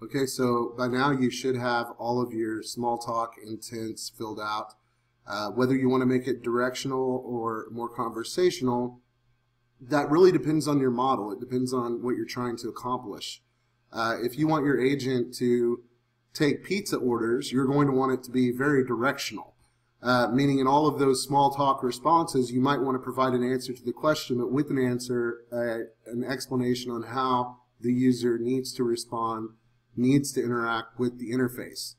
Okay, so by now you should have all of your small talk intents filled out. Uh, whether you want to make it directional or more conversational, that really depends on your model. It depends on what you're trying to accomplish. Uh, if you want your agent to take pizza orders, you're going to want it to be very directional. Uh, meaning in all of those small talk responses, you might want to provide an answer to the question, but with an answer, uh, an explanation on how the user needs to respond needs to interact with the interface.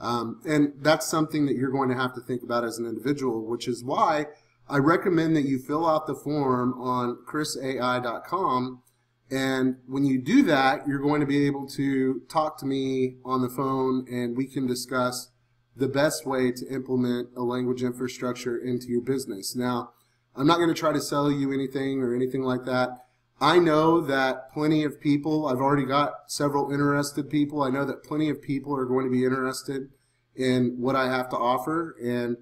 Um, and that's something that you're going to have to think about as an individual, which is why I recommend that you fill out the form on chrisai.com. And when you do that, you're going to be able to talk to me on the phone and we can discuss the best way to implement a language infrastructure into your business. Now, I'm not going to try to sell you anything or anything like that. I know that plenty of people, I've already got several interested people. I know that plenty of people are going to be interested in what I have to offer. And,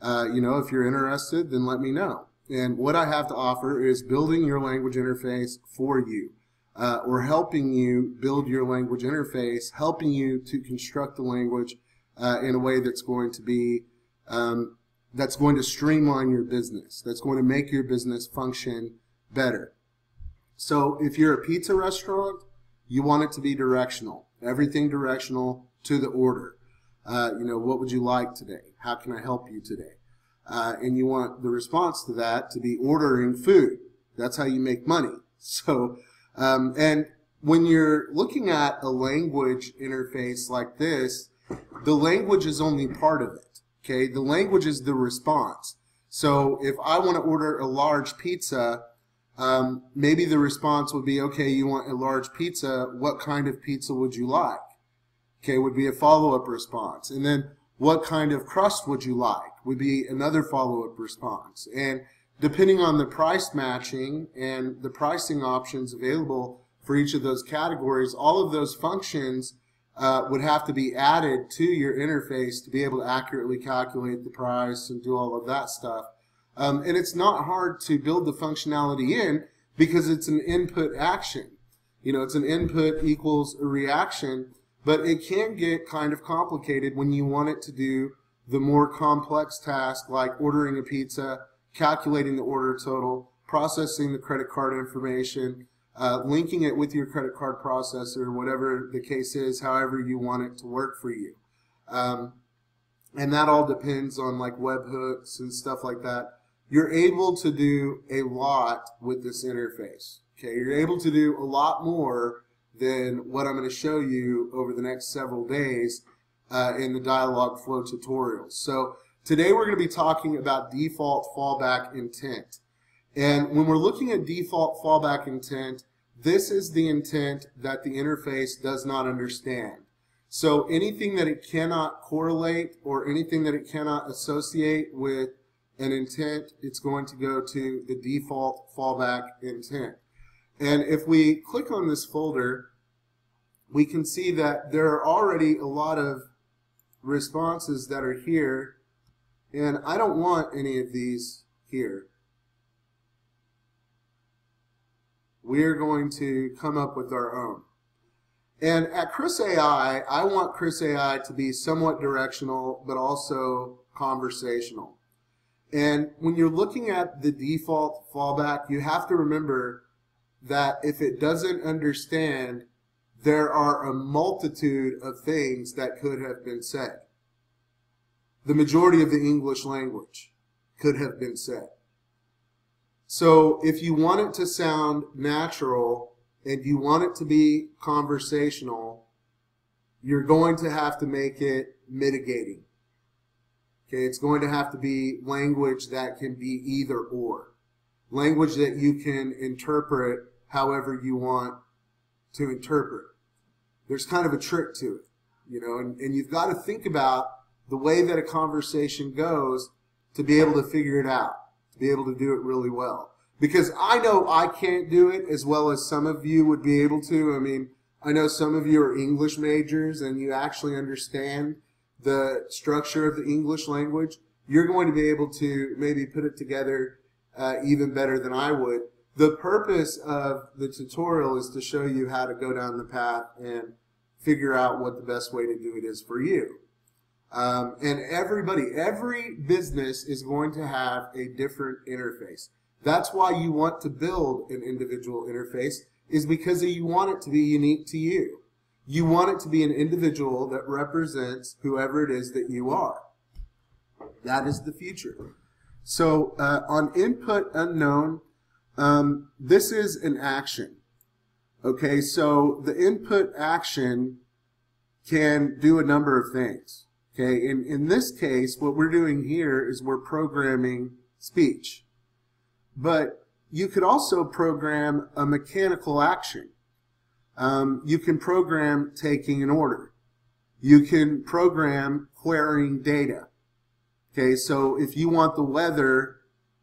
uh, you know, if you're interested, then let me know. And what I have to offer is building your language interface for you. Uh, or helping you build your language interface, helping you to construct the language uh, in a way that's going to be um, that's going to streamline your business, that's going to make your business function better. So if you're a pizza restaurant, you want it to be directional. Everything directional to the order. Uh, you know, what would you like today? How can I help you today? Uh, and you want the response to that to be ordering food. That's how you make money. So, um, and when you're looking at a language interface like this, the language is only part of it. Okay, the language is the response. So if I want to order a large pizza, um, maybe the response would be, okay, you want a large pizza. What kind of pizza would you like? Okay, would be a follow-up response. And then what kind of crust would you like? Would be another follow-up response. And depending on the price matching and the pricing options available for each of those categories, all of those functions uh, would have to be added to your interface to be able to accurately calculate the price and do all of that stuff. Um, and it's not hard to build the functionality in because it's an input action. You know, it's an input equals a reaction, but it can get kind of complicated when you want it to do the more complex task like ordering a pizza, calculating the order total, processing the credit card information, uh, linking it with your credit card processor, whatever the case is, however you want it to work for you. Um, and that all depends on like webhooks and stuff like that you're able to do a lot with this interface. Okay, you're able to do a lot more than what I'm going to show you over the next several days uh, in the Dialogflow tutorials. So today we're going to be talking about default fallback intent. And when we're looking at default fallback intent, this is the intent that the interface does not understand. So anything that it cannot correlate or anything that it cannot associate with an intent, it's going to go to the default fallback intent. And if we click on this folder, we can see that there are already a lot of responses that are here, and I don't want any of these here. We're going to come up with our own. And at Chris AI, I want Chris AI to be somewhat directional, but also conversational. And when you're looking at the default fallback, you have to remember that if it doesn't understand, there are a multitude of things that could have been said. The majority of the English language could have been said. So if you want it to sound natural and you want it to be conversational, you're going to have to make it mitigating. Okay, it's going to have to be language that can be either or. Language that you can interpret however you want to interpret. There's kind of a trick to it, you know, and, and you've got to think about the way that a conversation goes to be able to figure it out, to be able to do it really well. Because I know I can't do it as well as some of you would be able to. I mean, I know some of you are English majors and you actually understand the structure of the English language, you're going to be able to maybe put it together uh, even better than I would. The purpose of the tutorial is to show you how to go down the path and figure out what the best way to do it is for you. Um, and everybody, every business is going to have a different interface. That's why you want to build an individual interface is because you want it to be unique to you. You want it to be an individual that represents whoever it is that you are. That is the future. So uh, on input unknown, um, this is an action. Okay, so the input action can do a number of things. Okay, in, in this case, what we're doing here is we're programming speech. But you could also program a mechanical action. Um, you can program taking an order. You can program querying data. Okay, so if you want the weather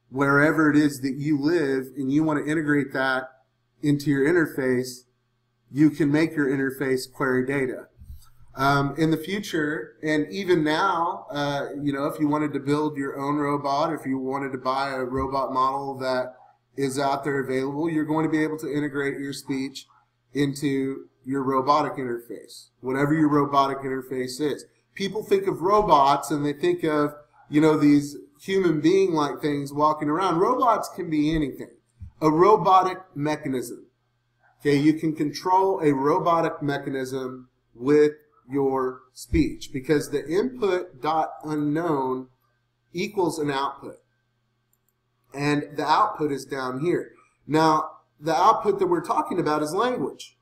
wherever it is that you live and you want to integrate that into your interface, you can make your interface query data. Um, in the future, and even now, uh, you know, if you wanted to build your own robot, if you wanted to buy a robot model that is out there available, you're going to be able to integrate your speech into your robotic interface, whatever your robotic interface is. People think of robots and they think of, you know, these human being like things walking around. Robots can be anything. A robotic mechanism. Okay, you can control a robotic mechanism with your speech because the input dot unknown equals an output. And the output is down here. Now, the output that we're talking about is language.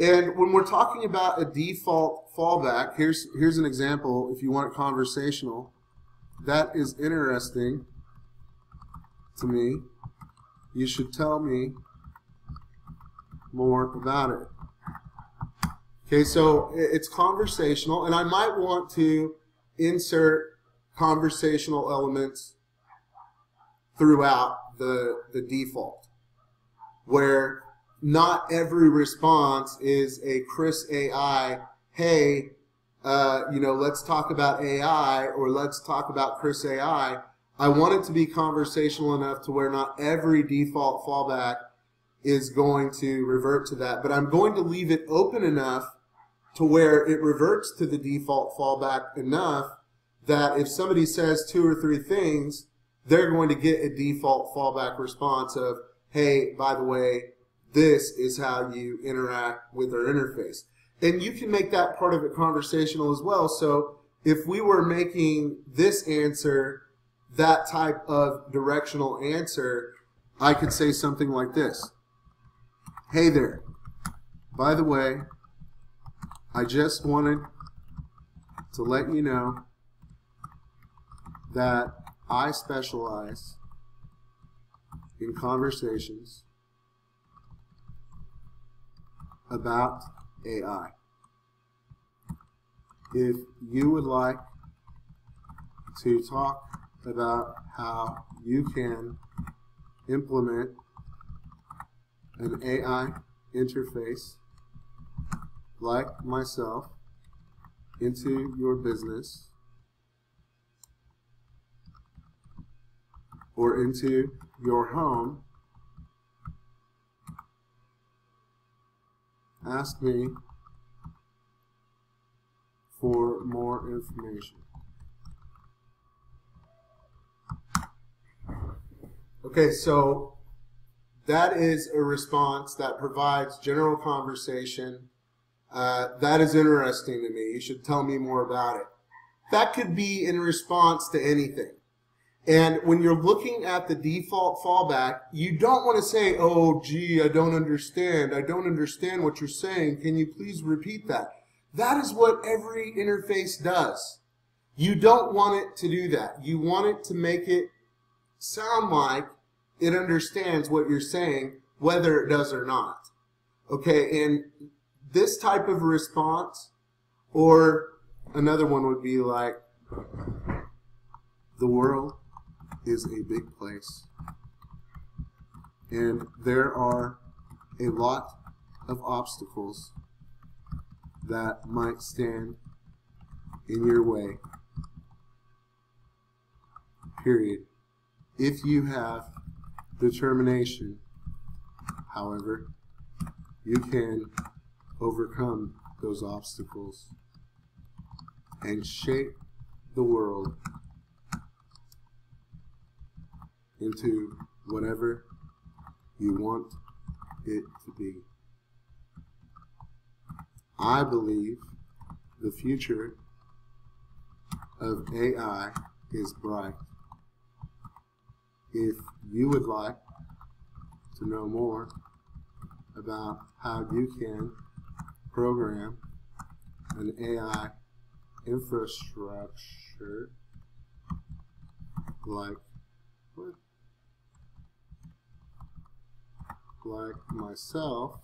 And when we're talking about a default fallback, here's, here's an example if you want it conversational. That is interesting to me. You should tell me more about it. Okay, so it's conversational, and I might want to insert conversational elements throughout the, the default, where not every response is a Chris AI, hey, uh, you know, let's talk about AI or let's talk about Chris AI. I want it to be conversational enough to where not every default fallback is going to revert to that, but I'm going to leave it open enough to where it reverts to the default fallback enough that if somebody says two or three things, they're going to get a default fallback response of, hey, by the way, this is how you interact with our interface. And you can make that part of it conversational as well. So if we were making this answer that type of directional answer, I could say something like this. Hey there. By the way, I just wanted to let you know that I specialize in conversations about AI. If you would like to talk about how you can implement an AI interface like myself into your business or into your home, ask me for more information. Okay, so that is a response that provides general conversation uh, that is interesting to me. You should tell me more about it. That could be in response to anything. And when you're looking at the default fallback, you don't want to say, oh, gee, I don't understand. I don't understand what you're saying. Can you please repeat that? That is what every interface does. You don't want it to do that. You want it to make it sound like it understands what you're saying, whether it does or not. Okay, and this type of response, or another one would be like, the world is a big place, and there are a lot of obstacles that might stand in your way. Period. If you have determination, however, you can overcome those obstacles and shape the world into whatever you want it to be. I believe the future of AI is bright. If you would like to know more about how you can program an AI infrastructure like what? Like myself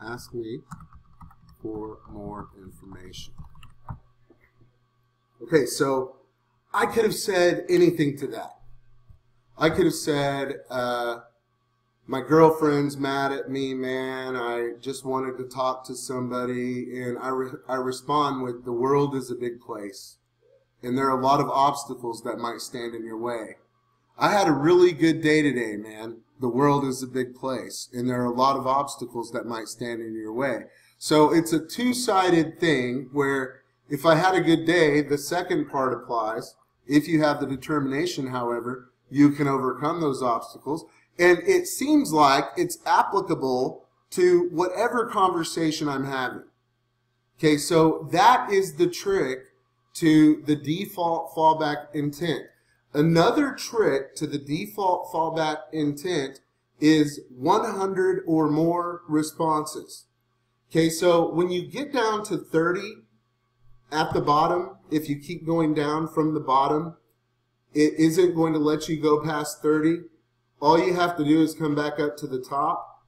ask me for more information. Okay, so I could have said anything to that. I could have said, uh, my girlfriend's mad at me, man. I just wanted to talk to somebody. And I, re I respond with, the world is a big place. And there are a lot of obstacles that might stand in your way. I had a really good day today, man. The world is a big place. And there are a lot of obstacles that might stand in your way. So it's a two-sided thing where if I had a good day, the second part applies. If you have the determination, however, you can overcome those obstacles. And it seems like it's applicable to whatever conversation I'm having. Okay, so that is the trick to the default fallback intent. Another trick to the default fallback intent is 100 or more responses. Okay, so when you get down to 30 at the bottom, if you keep going down from the bottom, it isn't going to let you go past 30. All you have to do is come back up to the top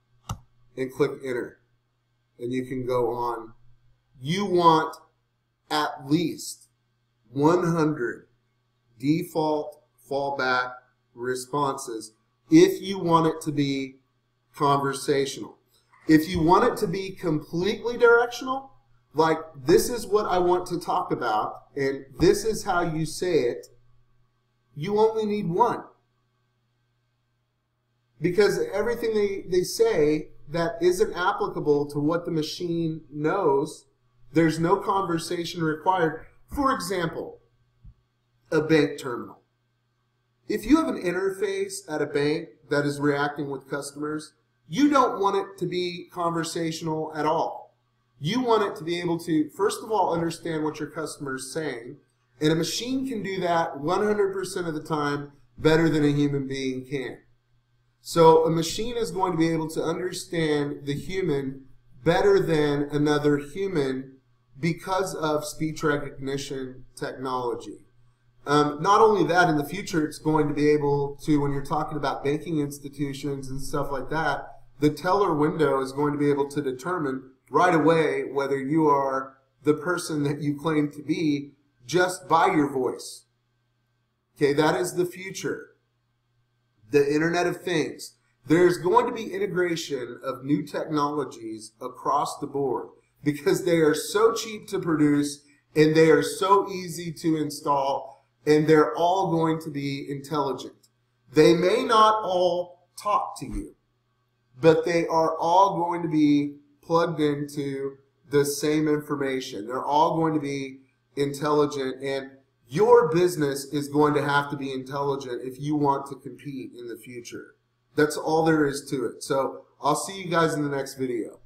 and click enter. And you can go on. You want at least 100 default fallback responses if you want it to be conversational. If you want it to be completely directional, like this is what I want to talk about, and this is how you say it, you only need one. Because everything they, they say that isn't applicable to what the machine knows, there's no conversation required. For example, a bank terminal. If you have an interface at a bank that is reacting with customers, you don't want it to be conversational at all. You want it to be able to, first of all, understand what your customer is saying. And a machine can do that 100% of the time better than a human being can. So a machine is going to be able to understand the human better than another human because of speech recognition technology. Um, not only that, in the future, it's going to be able to, when you're talking about banking institutions and stuff like that, the teller window is going to be able to determine right away whether you are the person that you claim to be just by your voice. Okay, that is the future. The Internet of Things. There's going to be integration of new technologies across the board because they are so cheap to produce and they are so easy to install and they're all going to be intelligent. They may not all talk to you but they are all going to be plugged into the same information. They're all going to be intelligent and your business is going to have to be intelligent if you want to compete in the future. That's all there is to it. So I'll see you guys in the next video.